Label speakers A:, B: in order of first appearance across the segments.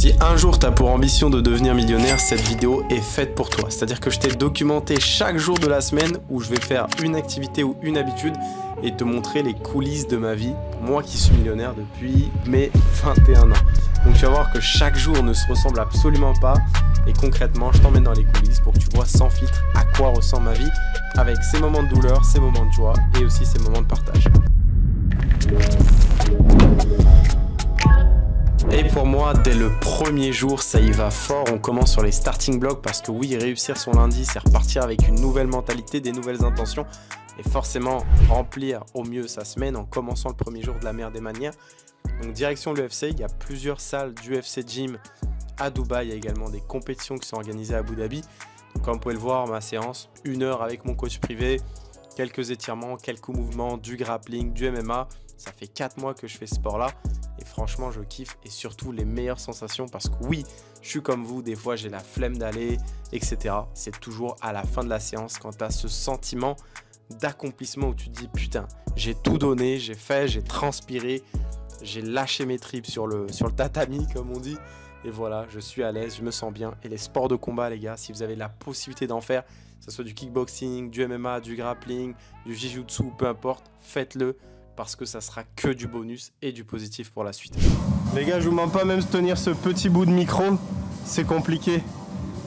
A: Si un jour tu as pour ambition de devenir millionnaire, cette vidéo est faite pour toi. C'est-à-dire que je t'ai documenté chaque jour de la semaine où je vais faire une activité ou une habitude et te montrer les coulisses de ma vie, moi qui suis millionnaire depuis mes 21 ans. Donc tu vas voir que chaque jour ne se ressemble absolument pas et concrètement je t'emmène dans les coulisses pour que tu vois sans filtre à quoi ressemble ma vie avec ses moments de douleur, ses moments de joie et aussi ses moments de partage. Moi, dès le premier jour, ça y va fort. On commence sur les starting blocks parce que oui, réussir son lundi, c'est repartir avec une nouvelle mentalité, des nouvelles intentions et forcément remplir au mieux sa semaine en commençant le premier jour de la meilleure des manières. Donc direction l'UFC, il y a plusieurs salles d'UFC Gym à Dubaï. Il y a également des compétitions qui sont organisées à Abu Dhabi. Donc comme vous pouvez le voir, ma séance, une heure avec mon coach privé, quelques étirements, quelques mouvements, du grappling, du MMA. Ça fait 4 mois que je fais ce sport-là et franchement je kiffe et surtout les meilleures sensations parce que oui, je suis comme vous, des fois j'ai la flemme d'aller, etc. C'est toujours à la fin de la séance quand tu as ce sentiment d'accomplissement où tu te dis putain, j'ai tout donné, j'ai fait, j'ai transpiré, j'ai lâché mes tripes sur le, sur le tatami comme on dit. Et voilà, je suis à l'aise, je me sens bien. Et les sports de combat, les gars, si vous avez la possibilité d'en faire, que ce soit du kickboxing, du MMA, du grappling, du jiu-jitsu, peu importe, faites-le parce que ça sera que du bonus et du positif pour la suite. Les gars, je vous mens pas, même tenir ce petit bout de micro, c'est compliqué.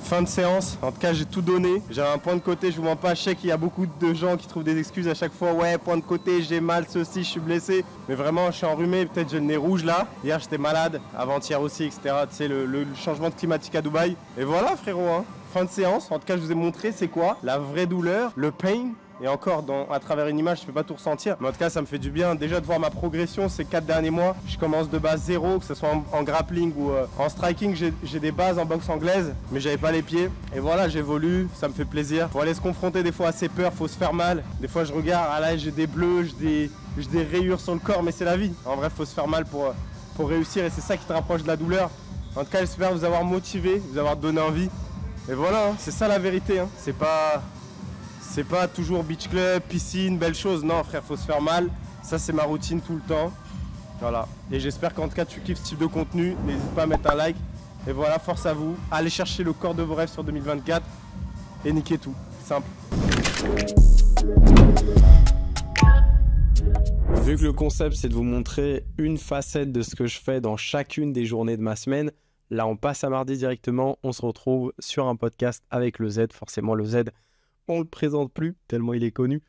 A: Fin de séance, en tout cas j'ai tout donné. J'ai un point de côté, je vous mens pas, je sais qu'il y a beaucoup de gens qui trouvent des excuses à chaque fois. Ouais, point de côté, j'ai mal, ceci, je suis blessé. Mais vraiment, je suis enrhumé, peut-être j'ai le nez rouge là. Hier j'étais malade, avant-hier aussi, etc. Tu sais, le, le, changement de climatique à Dubaï. Et voilà frérot, hein. fin de séance, en tout cas je vous ai montré c'est quoi? La vraie douleur, le pain, et encore, à travers une image, je peux pas tout ressentir. Mais en tout cas, ça me fait du bien déjà de voir ma progression ces 4 derniers mois. Je commence de base zéro, que ce soit en, grappling ou euh, en striking. J'ai des bases en boxe anglaise, mais j'avais pas les pieds. Et voilà, j'évolue, ça me fait plaisir. Faut aller se confronter des fois à ses peurs, faut se faire mal. Des fois, je regarde, ah là, j'ai des bleus, j'ai des, rayures sur le corps, mais c'est la vie. En vrai, faut se faire mal pour, pour réussir et c'est ça qui te rapproche de la douleur. En tout cas, j'espère vous avoir motivé, vous avoir donné envie. Et voilà, hein, c'est ça la vérité. Hein. C'est pas c'est pas toujours beach club, piscine, belle chose. Non, frère, faut se faire mal. Ça, c'est ma routine tout le temps. Voilà. Et j'espère qu'en tout cas, tu kiffes ce type de contenu. N'hésite pas à mettre un like. Et voilà, force à vous. Allez chercher le corps de vos rêves sur 2024 et niquez tout. Simple. Vu que le concept c'est de vous montrer une facette de ce que je fais dans chacune des journées de ma semaine, là on passe à mardi directement, on se retrouve sur un podcast avec le Z, forcément le Z on le présente plus tellement il est connu.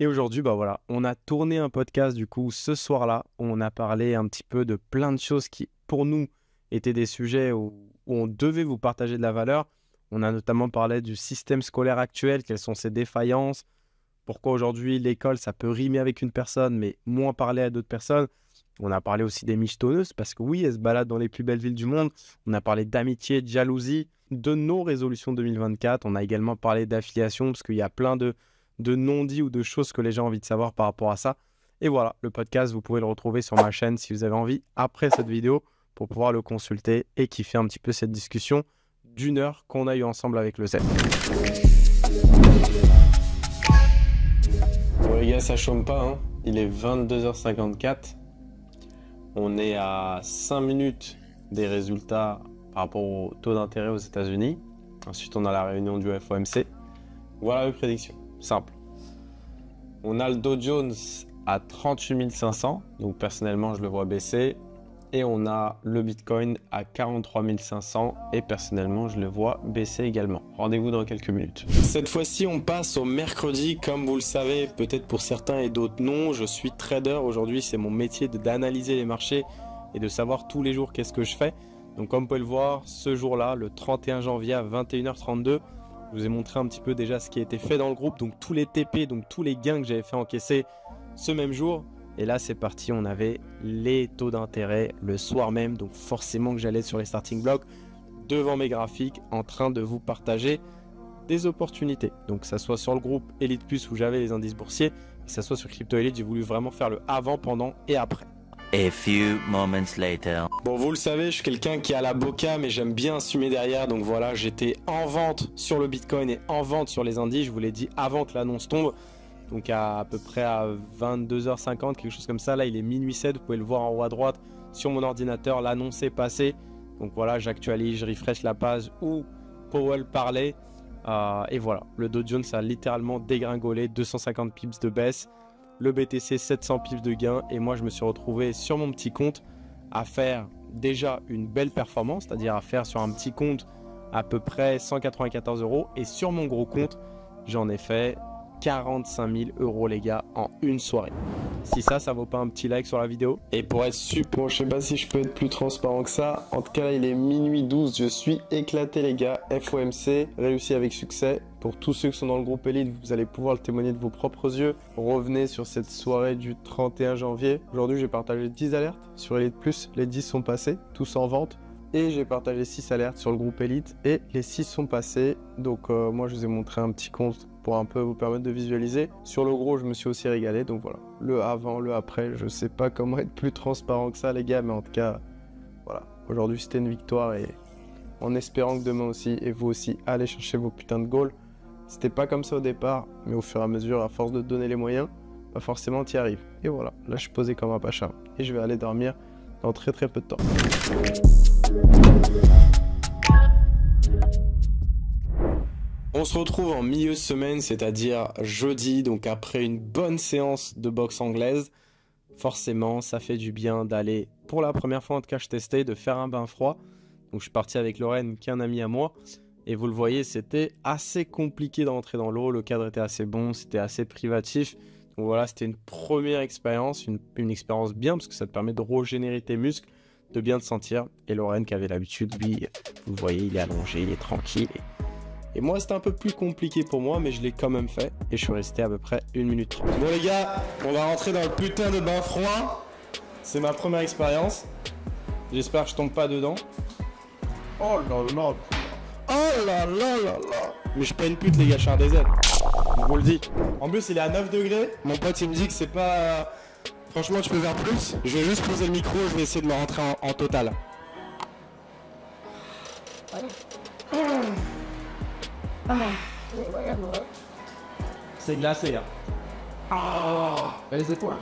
A: Et aujourd'hui, bah voilà, on a tourné un podcast du coup ce soir-là. On a parlé un petit peu de plein de choses qui, pour nous, étaient des sujets où, on devait vous partager de la valeur. On a notamment parlé du système scolaire actuel, quelles sont ses défaillances, pourquoi aujourd'hui l'école ça peut rimer avec une personne, mais moins parler à d'autres personnes. On a parlé aussi des michetonneuses parce que oui, elles se baladent dans les plus belles villes du monde. On a parlé d'amitié, de jalousie de nos résolutions 2024. On a également parlé d'affiliation parce qu'il y a plein de, de non-dits ou de choses que les gens ont envie de savoir par rapport à ça. Et voilà, le podcast, vous pouvez le retrouver sur ma chaîne si vous avez envie après cette vidéo pour pouvoir le consulter et kiffer un petit peu cette discussion d'une heure qu'on a eu ensemble avec le Z. Bon les gars, ça chôme pas, hein. il est 22h54. On est à 5 minutes des résultats par rapport au taux d'intérêt aux États-Unis. Ensuite, on a la réunion du FOMC. Voilà les prédictions. Simple. On a le Dow Jones à 38 500. Donc, personnellement, je le vois baisser. Et on a le Bitcoin à 43 500 et personnellement je le vois baisser également. Rendez-vous dans quelques minutes. Cette fois-ci on passe au mercredi comme vous le savez, peut-être pour certains et d'autres non. Je suis trader aujourd'hui, c'est mon métier d'analyser les marchés et de savoir tous les jours qu'est-ce que je fais. Donc comme vous pouvez le voir, ce jour-là, le 31 janvier à 21h32, je vous ai montré un petit peu déjà ce qui a été fait dans le groupe, donc tous les TP, donc tous les gains que j'avais fait encaisser ce même jour. Et là c'est parti, on avait les taux d'intérêt le soir même, donc forcément que j'allais sur les starting blocks devant mes graphiques en train de vous partager des opportunités. Donc que ça soit sur le groupe Elite Plus où j'avais les indices boursiers, que ça soit sur Crypto Elite, j'ai voulu vraiment faire le avant, pendant et après. A few moments later. Bon, vous le savez, je suis quelqu'un qui a la boca, mais j'aime bien assumer derrière. Donc voilà, j'étais en vente sur le Bitcoin et en vente sur les indices. Je vous l'ai dit avant que l'annonce tombe. Donc à, peu près à 22h50, quelque chose comme ça. Là, il est minuit 7. Vous pouvez le voir en haut à droite sur mon ordinateur. L'annonce est passée. Donc voilà, j'actualise, je refresh la page où Powell parlait. Euh, et voilà, le Dow Jones a littéralement dégringolé, 250 pips de baisse, le BTC 700 pips de gain, et moi je me suis retrouvé sur mon petit compte à faire déjà une belle performance, c'est-à-dire à faire sur un petit compte à peu près 194 euros, et sur mon gros compte, j'en ai fait 45 000 euros les gars en une soirée. Si ça, ça vaut pas un petit like sur la vidéo. Et pour être super, je sais pas si je peux être plus transparent que ça. En tout cas, il est minuit 12. Je suis éclaté les gars. FOMC, réussi avec succès. Pour tous ceux qui sont dans le groupe Elite, vous allez pouvoir le témoigner de vos propres yeux. Revenez sur cette soirée du 31 janvier. Aujourd'hui, j'ai partagé 10 alertes sur Elite Plus. Les 10 sont passés, tous en vente et j'ai partagé 6 alertes sur le groupe Elite et les 6 sont passés. Donc euh, moi je vous ai montré un petit compte pour un peu vous permettre de visualiser. Sur le gros je me suis aussi régalé donc voilà. Le avant, le après, je sais pas comment être plus transparent que ça les gars mais en tout cas voilà. Aujourd'hui c'était une victoire et en espérant que demain aussi et vous aussi allez chercher vos putains de goals. C'était pas comme ça au départ mais au fur et à mesure à force de donner les moyens, pas forcément t'y arrives. Et voilà, là je suis posé comme un pacha et je vais aller dormir très très peu de temps. On se retrouve en milieu de semaine, c'est-à-dire jeudi, donc après une bonne séance de boxe anglaise. Forcément, ça fait du bien d'aller, pour la première fois en cache testé, de faire un bain froid. Donc je suis parti avec Lorraine, qui est un ami à moi. Et vous le voyez, c'était assez compliqué d'entrer dans l'eau. Le cadre était assez bon, c'était assez privatif. Donc voilà, c'était une première expérience, une, une expérience bien, parce que ça te permet de régénérer tes muscles de bien te sentir. Et Lorraine qui avait l'habitude, lui, vous voyez, il est allongé, il est tranquille. Et, moi, c'était un peu plus compliqué pour moi, mais je l'ai quand même fait. Et je suis resté à peu près une minute 30. Bon les gars, on va rentrer dans le putain de bain froid. C'est ma première expérience. J'espère que je tombe pas dedans. Oh là là. Oh là là là là. Mais je suis pas une pute les gars, je suis un désert. Je vous le dis. En plus, il est à 9 degrés. Mon pote, il me dit que c'est pas Franchement, tu peux faire plus. Je vais juste poser le micro, je vais essayer de me rentrer en, total. C'est glacé, hein. Oh, c'est quoi?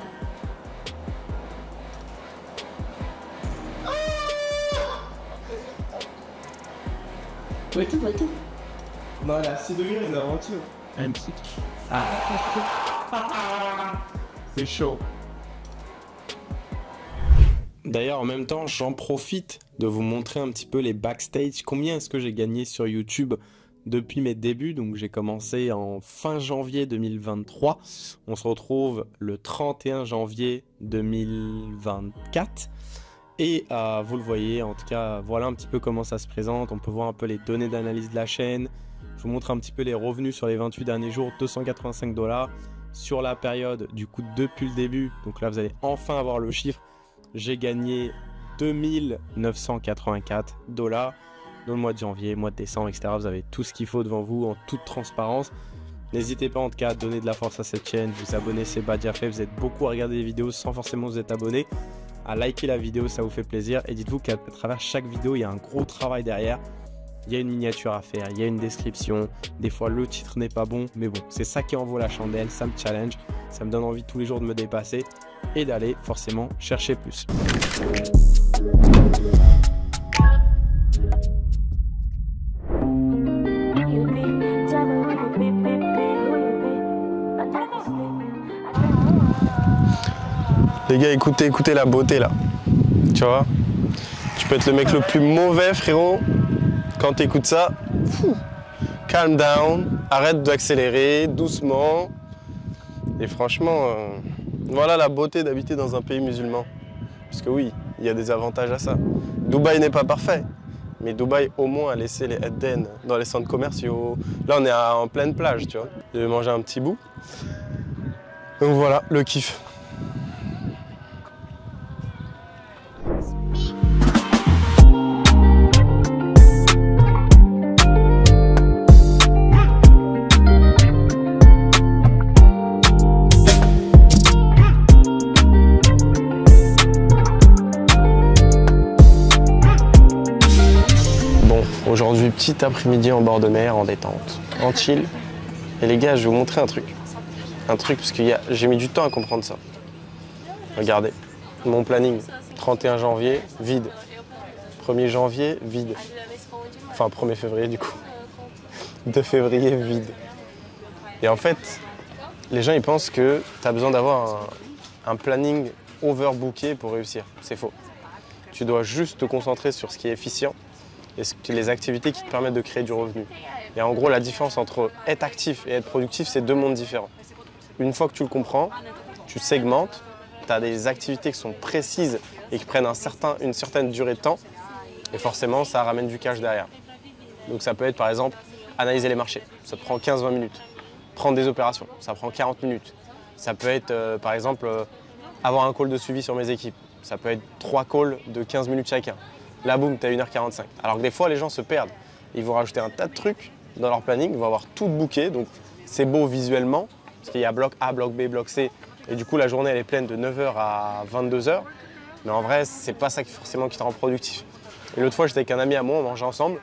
A: Ouais, tout, ouais, tout. Non, il a 6 degrés, une aventure. Ah. C'est chaud. D'ailleurs, en même temps, j'en profite de vous montrer un petit peu les backstage. Combien est-ce que j'ai gagné sur YouTube depuis mes débuts? Donc, j'ai commencé en fin janvier 2023. On se retrouve le 31 janvier 2024. Et euh, vous le voyez, en tout cas, voilà un petit peu comment ça se présente. On peut voir un peu les données d'analyse de la chaîne. Je vous montre un petit peu les revenus sur les 28 derniers jours, 285 dollars. Sur la période, du coup, depuis le début, donc là, vous allez enfin avoir le chiffre j'ai gagné 2984 dollars dans le mois de janvier, mois de décembre, etc. Vous avez tout ce qu'il faut devant vous en toute transparence. N'hésitez pas en tout cas à donner de la force à cette chaîne, vous abonner, c'est pas déjà fait. Vous êtes beaucoup à regarder des vidéos sans forcément vous être abonné. À liker la vidéo, ça vous fait plaisir. Et dites-vous qu'à travers chaque vidéo, il y a un gros travail derrière. Il y a une miniature à faire, il y a une description. Des fois, le titre n'est pas bon, mais bon, c'est ça qui envoie la chandelle, ça me challenge, ça me donne envie tous les jours de me dépasser et d'aller forcément chercher plus. Les gars, écoutez, écoutez la beauté là. Tu vois? Tu peux être le mec le plus mauvais, frérot. Quand tu écoutes ça, calm down, arrête d'accélérer doucement. Et franchement, euh, voilà la beauté d'habiter dans un pays musulman. Parce que oui, il y a des avantages à ça. Dubaï n'est pas parfait, mais Dubaï au moins a laissé les Eden dans les centres commerciaux. Là, on est en pleine plage, tu vois. Je vais manger un petit bout. Donc voilà, le kiff. Aujourd'hui, petit après-midi en bord de mer, en détente, en chill. Et les gars, je vais vous montrer un truc. Un truc, parce que j'ai mis du temps à comprendre ça. Regardez, mon planning, 31 janvier, vide. 1er janvier, vide. Enfin, 1er février, du coup. 2 février, vide. Et en fait, les gens, ils pensent que tu as besoin d'avoir un, un planning overbooké pour réussir. C'est faux. Tu dois juste te concentrer sur ce qui est efficient les activités qui te permettent de créer du revenu. Et en gros, la différence entre être actif et être productif, c'est deux mondes différents. Une fois que tu le comprends, tu segmentes, tu as des activités qui sont précises et qui prennent une certaine durée de temps, et forcément, ça ramène du cash derrière. Donc ça peut être par exemple analyser les marchés, ça prend 15-20 minutes. Prendre des opérations, ça prend 40 minutes. Ça peut être euh, par exemple euh, avoir un call de suivi sur mes équipes, ça peut être trois calls de 15 minutes chacun. Là, boum, tu as 1h45. Alors que des fois, les gens se perdent. Ils vont rajouter un tas de trucs dans leur planning, ils vont avoir tout booké. Donc, c'est beau visuellement, parce qu'il y a bloc A, bloc B, bloc C. Et du coup, la journée, elle est pleine de 9h à 22h. Mais en vrai, c'est pas ça qui forcément qui te rend productif. Et l'autre fois, j'étais avec un ami à moi, on mangeait ensemble.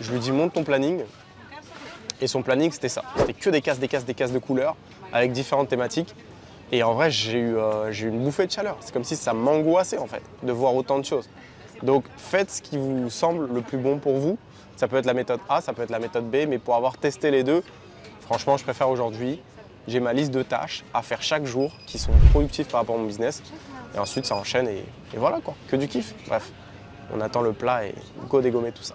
A: Je lui dis, monte ton planning. Et son planning, c'était ça. C'était que des cases, des cases, des cases de couleurs, avec différentes thématiques. Et en vrai, j'ai eu, euh, eu une bouffée de chaleur. C'est comme si ça m'angoissait, en fait, de voir autant de choses. Donc faites ce qui vous semble le plus bon pour vous. Ça peut être la méthode A, ça peut être la méthode B, mais pour avoir testé les deux, franchement, je préfère aujourd'hui. J'ai ma liste de tâches à faire chaque jour qui sont productives par rapport à mon business. Et ensuite, ça enchaîne et, voilà quoi, que du kiff. Bref, on attend le plat et go dégommer tout ça.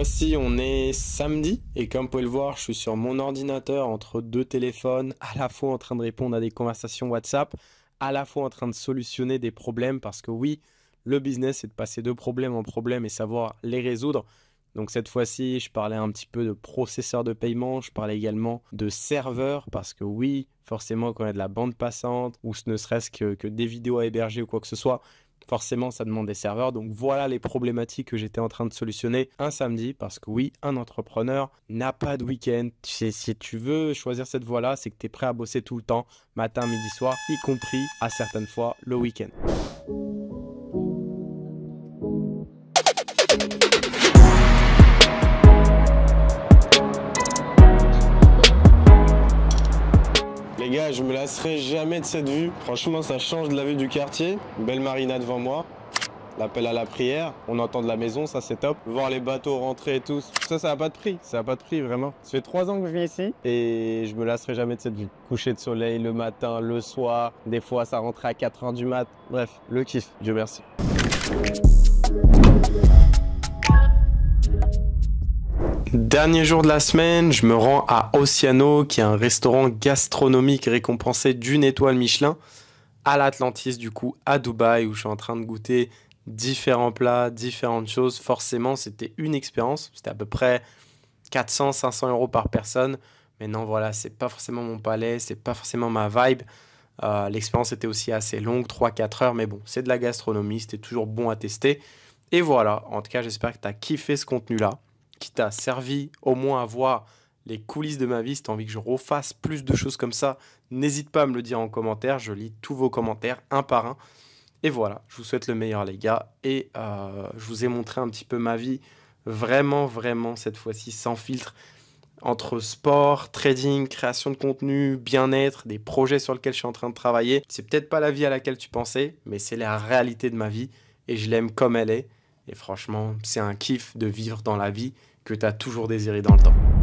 A: Voici, on est samedi et comme vous pouvez le voir, je suis sur mon ordinateur entre deux téléphones, à la fois en train de répondre à des conversations WhatsApp, à la fois en train de solutionner des problèmes parce que oui, le business c'est de passer de problème en problème et savoir les résoudre. Donc cette fois-ci, je parlais un petit peu de processeur de paiement, je parlais également de serveur parce que oui, forcément quand il y a de la bande passante ou ce ne serait-ce que, que des vidéos à héberger ou quoi que ce soit, forcément ça demande des serveurs. Donc voilà les problématiques que j'étais en train de solutionner un samedi parce que oui, un entrepreneur n'a pas de week-end. Si tu veux choisir cette voie-là, c'est que tu es prêt à bosser tout le temps, matin, midi, soir, y compris à certaines fois le week-end. Les gars, je me lasserai jamais de cette vue. Franchement, ça change de la vue du quartier. belle marina devant moi. L'appel à la prière, on entend de la maison, ça c'est top. Voir les bateaux rentrer et tout, ça, ça n'a pas de prix. Ça n'a pas de prix, vraiment. Ça fait trois ans que je vis ici et je me lasserai jamais de cette vue. Coucher de soleil le matin, le soir, des fois ça rentrait à 4 h du mat. Bref, le kiff, Dieu merci. Dernier jour de la semaine, je me rends à Oceano, qui est un restaurant gastronomique récompensé d'une étoile Michelin, à l'Atlantis du coup, à Dubaï, où je suis en train de goûter différents plats, différentes choses. Forcément, c'était une expérience. C'était à peu près 400-500 euros par personne. Mais non, voilà, c'est pas forcément mon palais, c'est pas forcément ma vibe. Euh, l'expérience était aussi assez longue, 3-4 heures, mais bon, c'est de la gastronomie, c'était toujours bon à tester. Et voilà, en tout cas, j'espère que tu as kiffé ce contenu-là qui t'a servi au moins à voir les coulisses de ma vie, si tu as envie que je refasse plus de choses comme ça, n'hésite pas à me le dire en commentaire. Je lis tous vos commentaires un par un. Et voilà, je vous souhaite le meilleur les gars. Et euh, je vous ai montré un petit peu ma vie, vraiment, vraiment, cette fois-ci, sans filtre, entre sport, trading, création de contenu, bien-être, des projets sur lesquels je suis en train de travailler. C'est peut-être pas la vie à laquelle tu pensais, mais c'est la réalité de ma vie. Et je l'aime comme elle est. Et franchement, c'est un kiff de vivre dans la vie que tu as toujours désiré dans le temps.